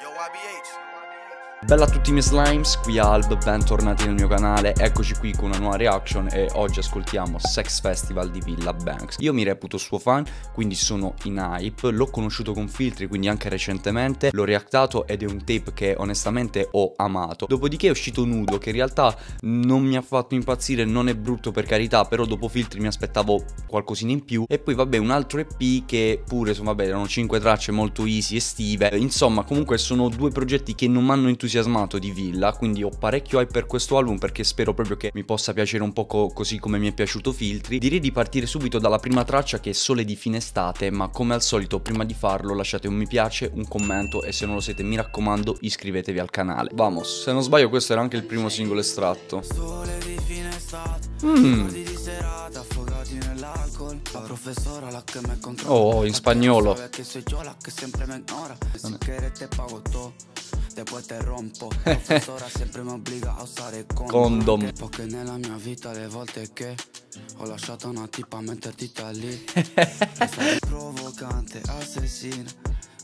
Yo, YBH. Bella a tutti i miei slimes, qui Alb, bentornati nel mio canale, eccoci qui con una nuova reaction e oggi ascoltiamo Sex Festival di Villa Banks. Io mi reputo suo fan, quindi sono in hype, l'ho conosciuto con filtri, quindi anche recentemente, l'ho reactato ed è un tape che onestamente ho amato. Dopodiché è uscito nudo, che in realtà non mi ha fatto impazzire, non è brutto per carità, però dopo filtri mi aspettavo qualcosina in più. E poi vabbè un altro EP che pure, insomma vabbè erano 5 tracce molto easy, estive, insomma comunque sono due progetti che non mi hanno entusiasmato entusiasmato di Villa, quindi ho parecchio hype per questo album perché spero proprio che mi possa piacere un po' così come mi è piaciuto Filtri. Direi di partire subito dalla prima traccia che è Sole di fine estate, ma come al solito prima di farlo lasciate un mi piace, un commento e se non lo siete mi raccomando iscrivetevi al canale. Vamos, se non sbaglio questo era anche il primo singolo estratto. Mm. Oh, in spagnolo. Después te rompo. Profesora sempre mi obbliga a usare condom. condom. Perché nella mia vita le volte che ho lasciato una tipa a metterti lì. Sei provocante, assassina.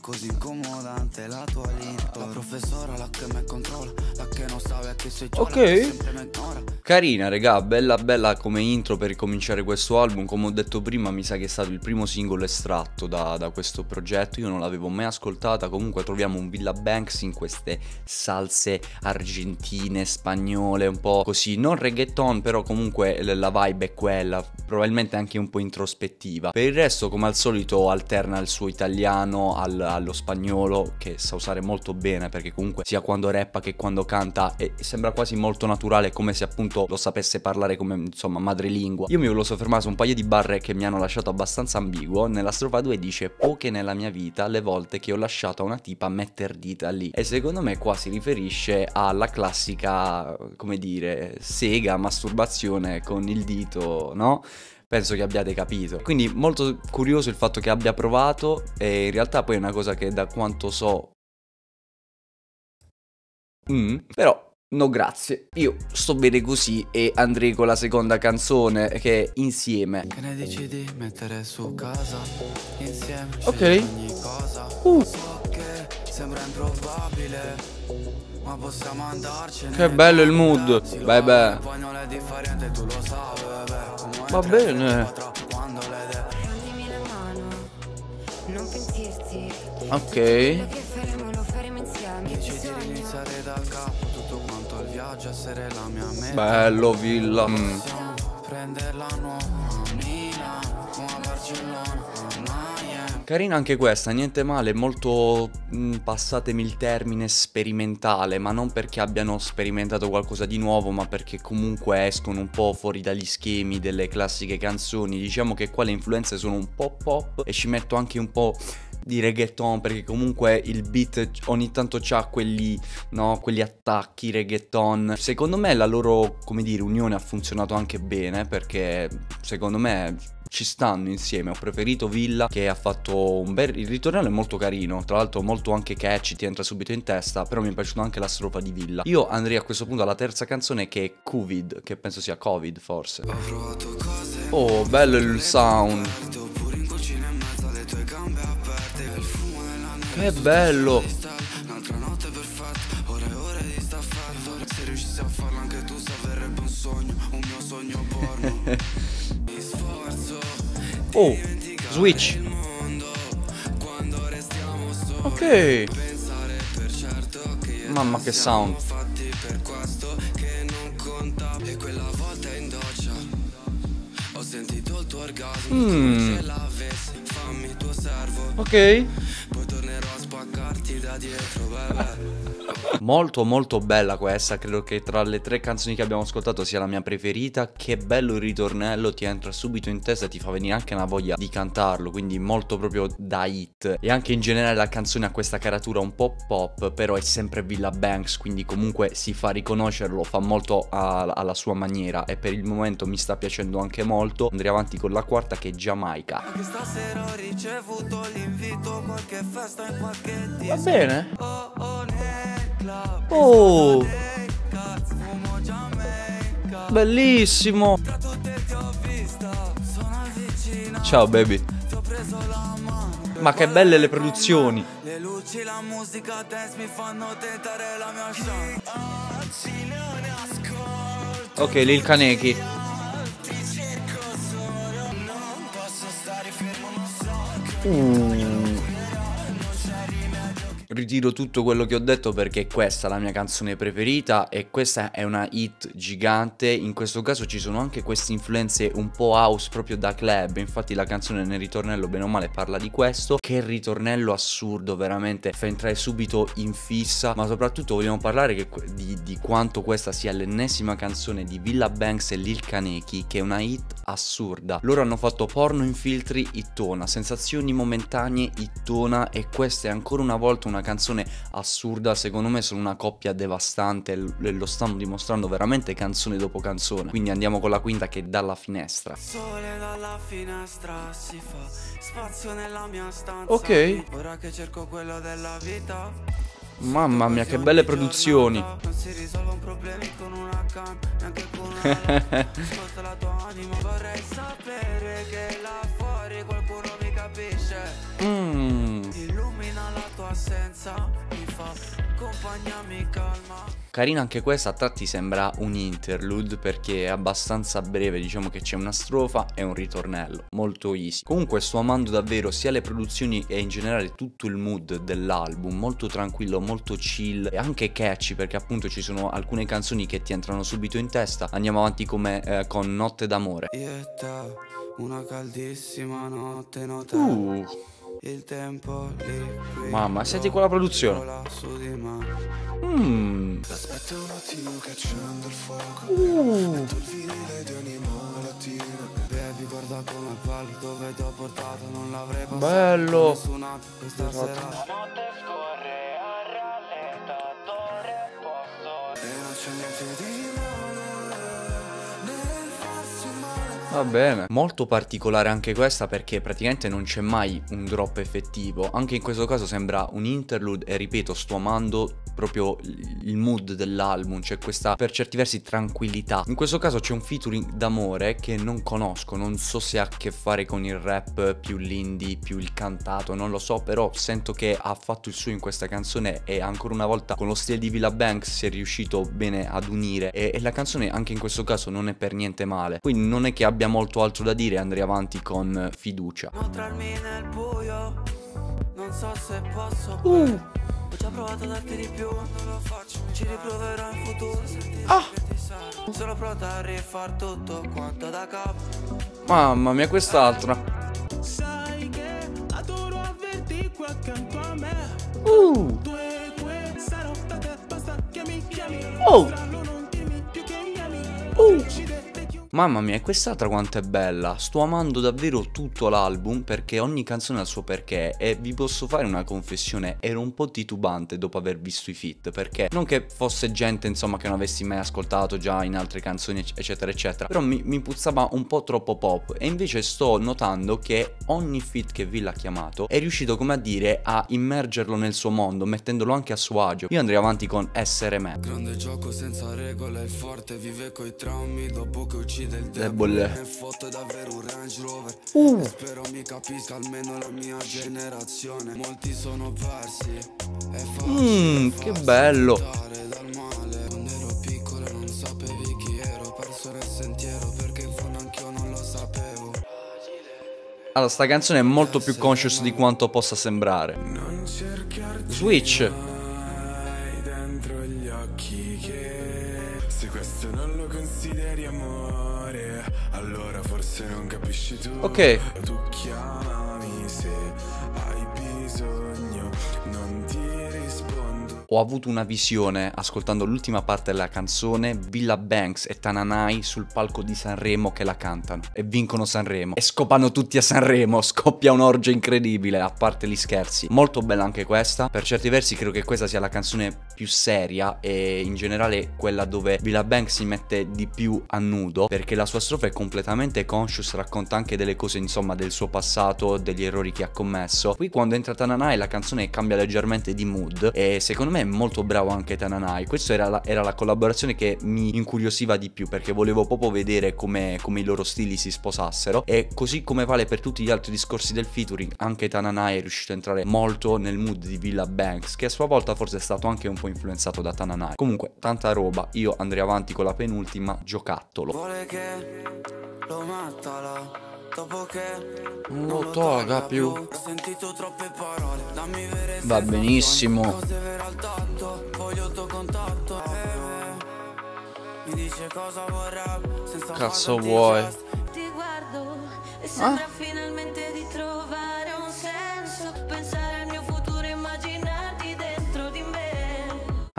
Così incomodante la tua linea La professora, la che mi controlla La che non sa che sei già Ok. Carina regà, bella bella come intro per ricominciare questo album. Come ho detto prima mi sa che è stato il primo singolo estratto da, da questo progetto. Io non l'avevo mai ascoltata. Comunque troviamo un Villa Banks in queste salse argentine, spagnole Un po' così, non reggaeton però comunque la vibe è quella Probabilmente anche un po' introspettiva. Per il resto come al solito alterna il suo italiano al allo spagnolo che sa usare molto bene perché comunque sia quando rappa che quando canta e sembra quasi molto naturale come se appunto lo sapesse parlare come insomma madrelingua. Io mi volevo soffermare su un paio di barre che mi hanno lasciato abbastanza ambiguo. Nella strofa 2 dice poche nella mia vita le volte che ho lasciato a una tipa metter dita lì e secondo me qua si riferisce alla classica come dire sega masturbazione con il dito no? Penso che abbiate capito. Quindi molto curioso il fatto che abbia provato e in realtà poi è una cosa che da quanto so... Mm, però No grazie, io sto bene così e andrei con la seconda canzone che è Insieme. Che ne dici di mettere su casa Insieme Ok. uh. Sembra improbabile Ma possiamo andarcene. Che bello il mood. Beh beh. Va bene. Ok. Bello villa. Mm. Prenderla nuova Milano, Barcellona, Carina anche questa, niente male, molto, mh, mm, passatemi il termine, sperimentale, ma non perché abbiano sperimentato qualcosa di nuovo, ma perché comunque escono un po' fuori dagli schemi delle classiche canzoni. Diciamo che qua le influenze sono un po' pop e ci metto anche un po' di reggaeton perché comunque il beat ogni tanto c'ha quelli, no, quelli attacchi reggaeton. Secondo me la loro, come dire, unione ha funzionato anche bene perché secondo me ci stanno insieme. Ho preferito Villa che ha fatto un bel... Il ritornello è molto carino, tra l'altro molto anche catchy, ti entra subito in testa, però mi è piaciuta anche la strofa di Villa. Io andrei a questo punto alla terza canzone che è Covid, che penso sia Covid forse. Oh, bello il sound. Che bello! Se riuscissi a farlo anche tu saperebbe un sogno, un mio sogno porno Oh, switch. Ok. Mamma che sound. Mm. Ok. nada. Molto molto bella questa, credo che tra le tre canzoni che abbiamo ascoltato sia la mia preferita. Che bello il ritornello, ti entra subito in testa e ti fa venire anche una voglia di cantarlo, quindi molto proprio da hit. E anche in generale la canzone ha questa caratura un po' pop, però è sempre Villa Banks, quindi comunque si fa riconoscerlo, fa molto a, alla sua maniera e per il momento mi sta piacendo anche molto. Andrei avanti con la quarta che è Giamaica. Stasera ho ricevuto l'invito, qualche festa in qualche Va bene. Oh! Bellissimo! Ciao baby! Ma che belle le produzioni. Le luci, la musica mi fanno tentare la mia. Ok, Lil Kaneki. Uh. Ritiro tutto quello che ho detto perché questa è la mia canzone preferita e questa è una hit gigante. In questo caso ci sono anche queste influenze un po' house proprio da club. Infatti la canzone nel ritornello bene o male parla di questo. Che ritornello assurdo, veramente fa entrare subito in fissa. Ma soprattutto vogliamo parlare che, di, di, quanto questa sia l'ennesima canzone di Villa Banks e Lil Kaneki che è una hit assurda. Loro hanno fatto porno in filtri hittona, sensazioni momentanee hittona e questa è ancora una volta una canzone assurda, secondo me sono una coppia devastante e lo stanno dimostrando veramente canzone dopo canzone. Quindi andiamo con la quinta che è dalla finestra. Sole dalla finestra si fa spazio nella mia stanza. Ok. Ora che cerco quello della vita. Mamma mia, che belle produzioni. Mmm. Tua assenza, mi fa compagnia, mi calma. Carina anche questa, a tratti sembra un interlude perché è abbastanza breve, diciamo che c'è una strofa e un ritornello, molto easy. Comunque sto amando davvero sia le produzioni e in generale tutto il mood dell'album, molto tranquillo, molto chill e anche catchy perché appunto ci sono alcune canzoni che ti entrano subito in testa. Andiamo avanti come eh, con Notte d'amore. Io e te, una caldissima notte, notte. Uh. Il tempo lì Mamma, senti quella produzione. Mmm. Aspetta un attimo che accendo il fuoco Uh. Metto il vinile di ogni malattia Baby guarda come parlo dove ti ho portato Non l'avrei passato Bello. Nessuna questa Esatto. sera La notte scorre a rallentatore posso E non c'è niente di Va bene. Molto particolare anche questa perché praticamente non c'è mai un drop effettivo. Anche in questo caso sembra un interlude e ripeto, sto amando proprio il mood dell'album, c'è questa per certi versi tranquillità. In questo caso c'è un featuring d'amore che non conosco, non so se ha a che fare con il rap più l'indie, più il cantato, non lo so, però sento che ha fatto il suo in questa canzone e ancora una volta con lo stile di Villa Banks si è riuscito bene ad unire e, e la canzone anche in questo caso non è per niente male. Quindi non è che abbia molto altro da dire, andrei avanti con fiducia. Nel buio Non so se posso Uh. Ho già provato a darti di più Non lo faccio Ci riproverò in futuro Ah. Serve Sono pronta a rifar tutto quanto da capo Mamma mia, quest'altra. Sai che adoro averti qua accanto a me Uh. Oh. Mamma mia, quest'altra quanto è bella. Sto amando davvero tutto l'album perché ogni canzone ha il suo perché e vi posso fare una confessione, ero un po' titubante dopo aver visto i feat perché non che fosse gente insomma che non avessi mai ascoltato già in altre canzoni ecc- eccetera eccetera, però mi, mi puzzava un po' troppo pop e invece sto notando che ogni feat che vi l'ha chiamato è riuscito come a dire a immergerlo nel suo mondo mettendolo anche a suo agio. Io andrei avanti con essere me. Grande gioco senza regole forte vive coi traumi Dopo che uccide il Debole. debole E fotte davvero un Range Rover Uh. Spero mi capisca almeno la mia generazione Molti sono persi Mmm, che bello. tentare dal male Quando ero piccolo non sapevi chi ero Perso nel sentiero perché in fondo anch'io non lo sapevo Allora, sta canzone è molto più conscious di quanto possa sembrare. Switch. Non Ho avuto una visione ascoltando l'ultima parte della canzone, Villa Banks e Tananai sul palco di Sanremo che la cantano e vincono Sanremo e scopano tutti a Sanremo, scoppia un'orgia incredibile, a parte gli scherzi. Molto bella anche questa, per certi versi credo che questa sia la canzone più seria e in generale quella dove Villa Banks si mette di più a nudo perché la sua strofa è completamente conscious, racconta anche delle cose insomma del suo passato, degli errori che ha commesso. Qui quando entra Tananai la canzone cambia leggermente di mood e secondo me me è molto bravo anche Tananai. Questa era la, era la collaborazione che mi incuriosiva di più perché volevo proprio vedere come, i loro stili si sposassero. E così come vale per tutti gli altri discorsi del featuring, anche Tananai è riuscito a entrare molto nel mood di Villa Banks, che a sua volta forse è stato anche un po' influenzato da Tananai. Comunque, tanta roba. Io andrei avanti con la penultima, giocattolo. Vuole che lo matta Dopo che non toga più. Ho sentito troppe parole, dammi vere Va benissimo. Mi dice cosa senza Cazzo vuoi? Ti guardo e sembra finalmente di trovare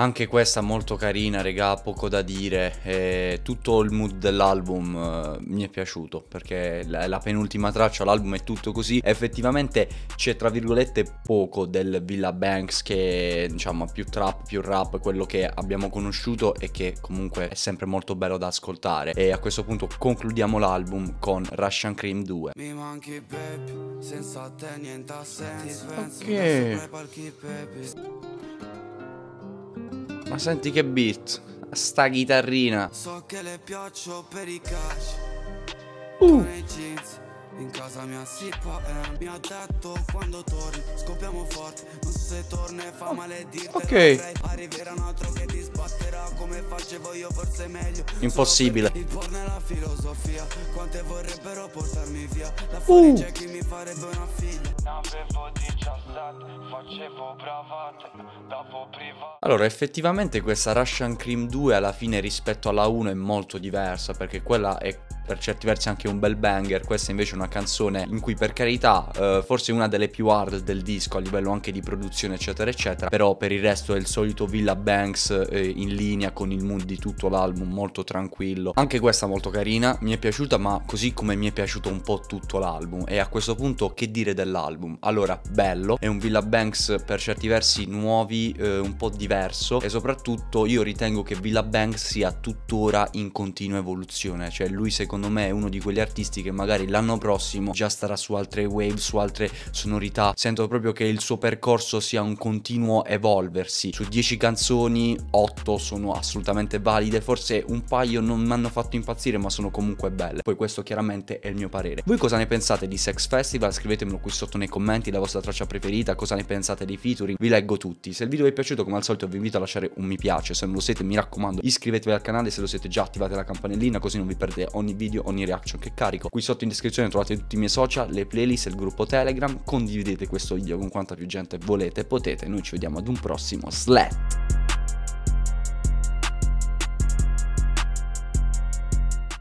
Anche questa molto carina, regà, poco da dire. E tutto il mood dell'album eh, mi è piaciuto perché la, la penultima traccia, l'album è tutto così. Effettivamente c'è tra virgolette poco del Villa Banks che diciamo più trap, più rap, quello che abbiamo conosciuto e che comunque è sempre molto bello da ascoltare. E a questo punto concludiamo l'album con Russian Cream 2. Mi manchi baby, senza te niente ha senso. Ok. Ma senti che beat, sta chitarrina. So che le piaccio per i cash. Uh. In casa mia si pa eh, Mi ha detto quando torni Scopriamo forte Non so se torna e fa male dirtelo ok. Arriverà un altro che ti sbatterà Come facevo io forse meglio Impossibile. Il porno è la filosofia Quante vorrebbero portarmi via Da Uh. fuori c'è chi mi farebbe una figlia Avevo 17, facevo bravate, davo privato. Allora, effettivamente questa Russian Cream 2 alla fine rispetto alla 1 è molto diversa perché quella è per certi versi anche un bel banger, questa invece è una canzone in cui per carità eh, forse una delle più hard del disco a livello anche di produzione eccetera eccetera, però per il resto è il solito Villa Banks eh, in linea con il mood di tutto l'album, molto tranquillo. Anche questa molto carina, mi è piaciuta ma così come mi è piaciuto un po' tutto l'album. E a questo punto che dire dell'album? Allora, bello, è un Villa Banks per certi versi nuovi, eh, un po' diverso. E soprattutto io ritengo che Villa Banks sia tuttora in continua evoluzione, cioè lui secondo me è uno di quegli artisti che magari l'anno prossimo già starà su altre wave, su altre sonorità, sento proprio che il suo percorso sia un continuo evolversi, su 10 canzoni 8 sono assolutamente valide, forse un paio non mi hanno fatto impazzire ma sono comunque belle, poi questo chiaramente è il mio parere. Voi cosa ne pensate di Sex Festival? Scrivetemelo qui sotto nei commenti, la vostra traccia preferita, cosa ne pensate dei featuring, vi leggo tutti. Se il video vi è piaciuto come al solito vi invito a lasciare un mi piace, se non lo siete mi raccomando iscrivetevi al canale, se lo siete già attivate la campanellina così non vi perdete ogni video, ogni reaction che carico. Qui sotto in descrizione trovate tutti i miei social, le playlist, il gruppo Telegram, condividete questo video con quanta più gente volete e potete, noi ci vediamo ad un prossimo Slat.